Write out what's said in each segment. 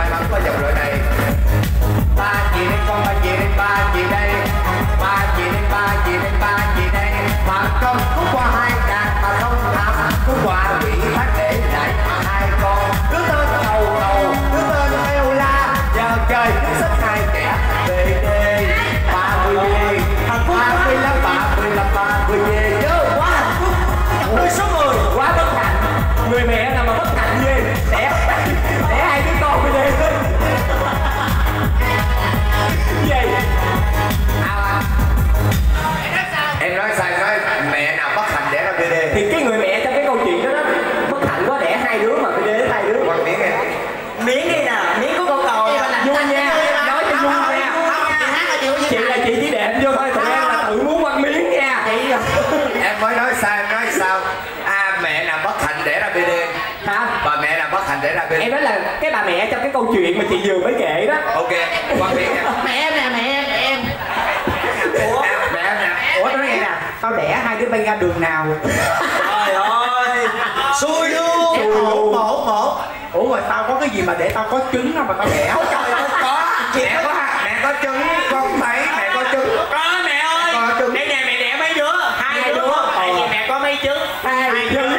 拜拜。Bên. Em nói là cái bà mẹ trong cái câu chuyện mà chị vừa mới kể đó. Ok quan điểm mẹ em nè mẹ em mẹ em. Ủa? Mẹ em nè. Ủa nói nghe nè tao đẻ hai đứa bay ra đường nào? Trời ơi xui luôn. Một một một ủa rồi tao có cái gì mà để tao có trứng không mà tao đẻ? Trời ơi có. Mẹ có mẹ có trứng con thấy mẹ có trứng có mẹ ơi Có trứng. đây nè mẹ đẻ mấy đứa hai, Hai đứa, đứa. tại vì Ờ. mẹ có mấy trứng hai trứng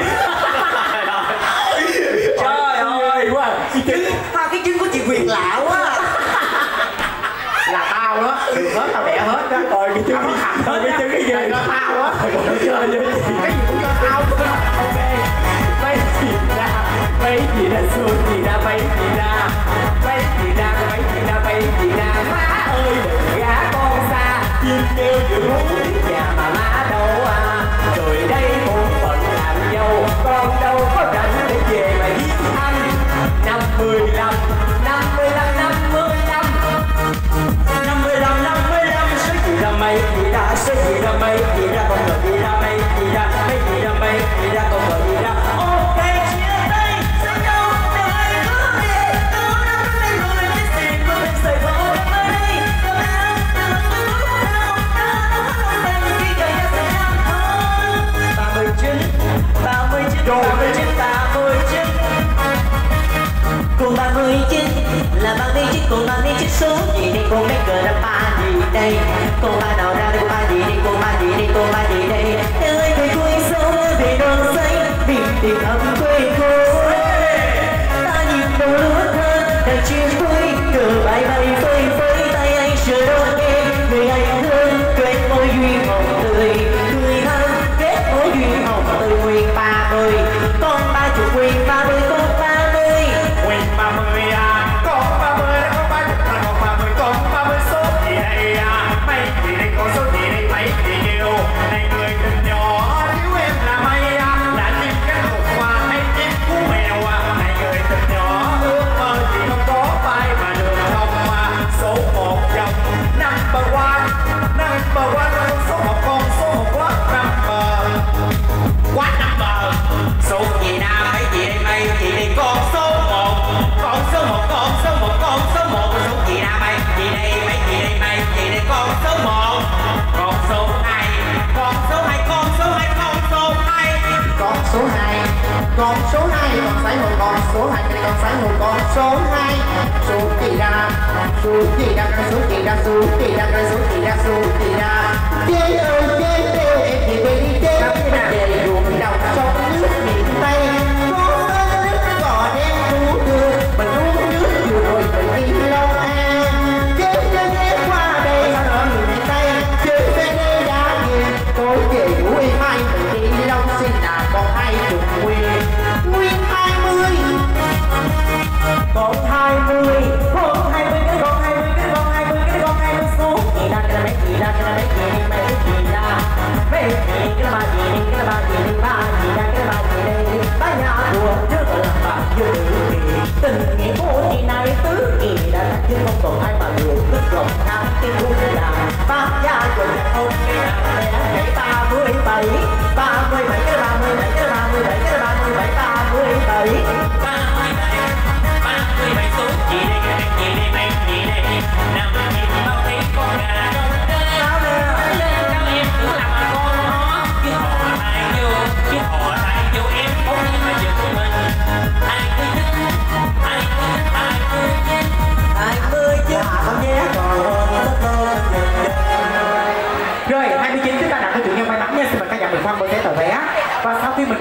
trời ơi quá trứng tao cái trứng của chị quyền lạ quá là tao đó được hết tao đẻ hết đó rồi cái trứng cái gì? Nó tao á chơi cái gì cũng cho tao. Mấy chị ra mấy chị ra xuân chị ra mấy chị ra. Mấy chị ra mấy chị ra mấy chị ra. Má ơi đừng gá con xa. Chim kêu giữa núi nhà số 2 con số 2 còn sấy hồn con, số 2 cái con sấy hồn con. Số 2 số gì ra số gì ra số gì ra số gì ra số gì ra số gì ra chơi ơi chơi chơi em thì về đi chơi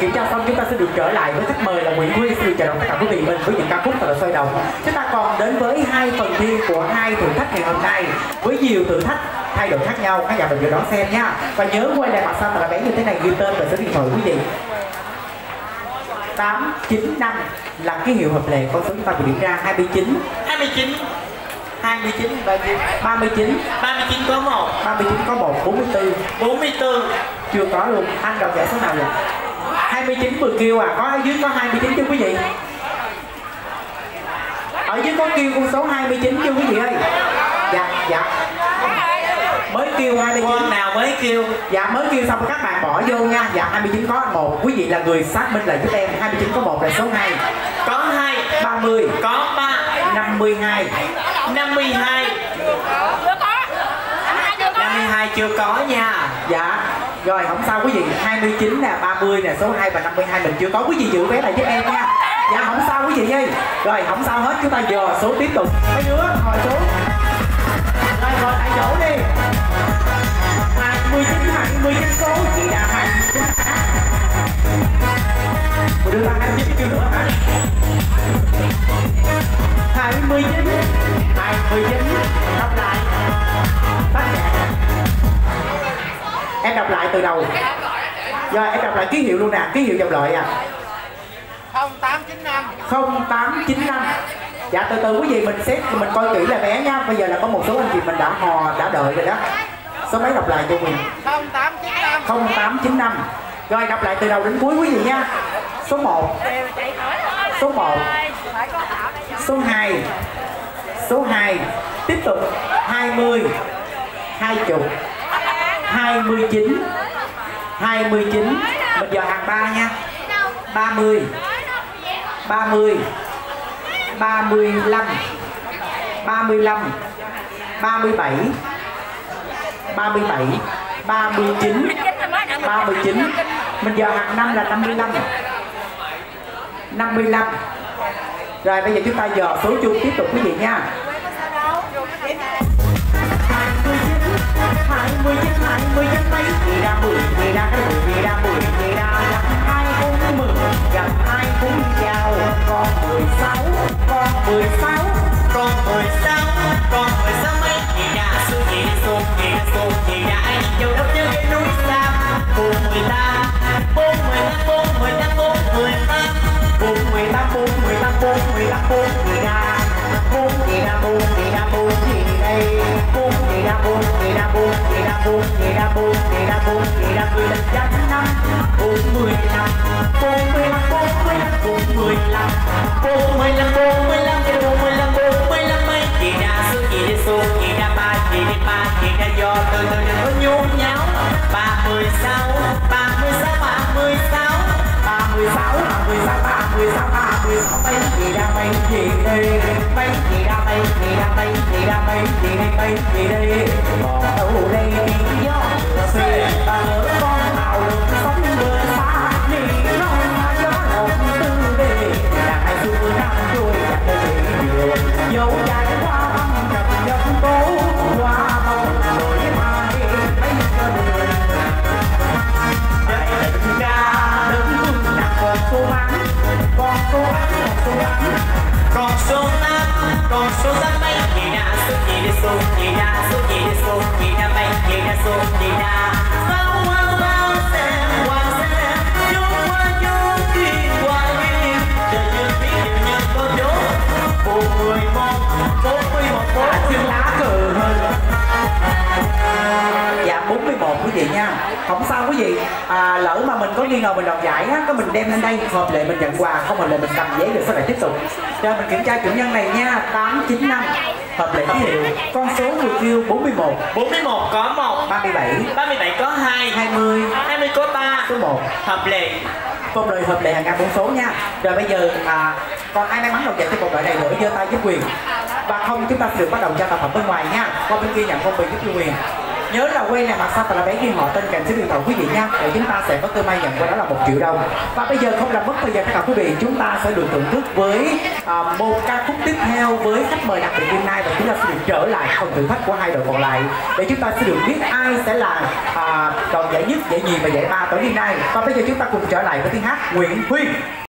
kiểm tra xong chúng ta sẽ được trở lại với khách mời là Nguyễn Huy. Xin chào đón tất cả quý vị mình với những ca khúc thật là sôi động. Chúng ta còn đến với hai phần thi của hai thử thách ngày hôm nay với nhiều thử thách thay đổi khác nhau. Các nhà mình vừa đón xem nha. Và nhớ quay lại mặt sau tờ vé như thế này ghi tên và số điện thoại quý vị. 895 là ký hiệu hợp lệ con số chúng ta vừa điểm ra. 29 29 29 bao nhiêu 39 39 có 1 39 có 1 44 44 chưa có luôn. Anh đọc giải số nào vậy 29 vừa kêu à. Có ở dưới có 29 chưa quý vị? Ở dưới có kêu con số 29 chưa quý vị ơi? Dạ dạ. Mới kêu 29 con nào mới kêu? Dạ mới kêu xong các bạn bỏ vô nha. Dạ 29 có một. Quý vị là người xác minh lại giúp em. 29 có một là số 2 có 2 30 có ba. 52 52 52 chưa có nha. Dạ. Rồi, không sao, quý vị. 29 nè 30 nè, số 2 và 52 mình chưa có. Quý vị giữ vé lại giúp em nha. Dạ không sao, quý vị ơi. Rồi, không sao hết. Chúng ta dò số tiếp tục. Mấy đứa, ngồi xuống. Rồi, ngồi tại chỗ đi. 29 29 số. Chị đã 29 Một đứa ta 29 chưa nữa hả? 29 29 Đọc lại. Từ đầu. Rồi em đọc lại ký hiệu luôn nè ký hiệu dòng loại à. 0895 0895 dạ từ từ quý vị mình xét mình coi kỹ là vé nha. Bây giờ là có một số anh chị mình đã hò đã đợi rồi đó. Số mấy đọc lại cho mình. 0895 0895 rồi đọc lại từ đầu đến cuối quý vị nha. Số 1 số 1 số 2 số 2 tiếp tục 20 20 29 29 Mình giờ hàng 3 nha. 30 30 35 35 37 37 39 39 Mình giờ hàng 5 là 55 55 Rồi, bây giờ chúng ta dò số chung tiếp tục quý vị nha. Cùng 18 4 15 4 15 4 18 4 18 4 18 4 18 4 thì ra 4 thì ra 4 thì ra 4 thì đây 4 thì ra 4 thì ra 4 thì ra 4 thì ra 4 thì ra 4 thì ra 10 lần trăm năm 4 15 4 15 4 15 4 15 4 15 4 15 cái 4 15 4 15 mấy đã số số đã ba ba đã do từ từ đừng có nhốn nháo 36 36 36 36 36 36 36 bay thì ra bay thì đây bay thì ra bay thì ra bay thì ra bay thì đây mấy thì đây bỏ đầu đây Dạ, quý vị nha. Không sao quý vị. À, lỡ mà mình có nghi ngờ mình đoạt giải á có mình đem lên đây hợp lệ mình nhận quà không hợp lệ mình cầm giấy được sau lại tiếp tục. Cho mình kiểm tra chủ nhân này nha 895 hợp lệ ký hiệu con số người kêu 41 41 có 1 37 37 có 2 20 20 có 3 số 1 hợp lệ. Phong lời hợp lệ hàng ngàn bốn số nha. Rồi bây giờ à, còn ai may mắn đầu giải cho cuộc đợi này nữa giơ tay giúp quyền. Và không chúng ta sẽ được bắt đầu cho tập hợp bên ngoài nha. Qua bên kia nhận phong bì giúp quyền Nhớ là quay này mặt sau và là bé ghi họ tên kèm số điện thoại quý vị nha. Để chúng ta sẽ có cơ may nhận qua đó là một triệu đồng. Và bây giờ không làm mất thời gian các quý vị Chúng ta sẽ được thưởng thức với uh, một ca khúc tiếp theo với khách mời đặc biệt đêm nay. Và chúng ta sẽ được trở lại phần thử thách của hai đội còn lại. Để chúng ta sẽ được biết ai sẽ là uh, đoàn giải nhất, giải nhì và giải ba tối đêm nay. Và bây giờ chúng ta cùng trở lại với tiếng hát Nguyễn Huy.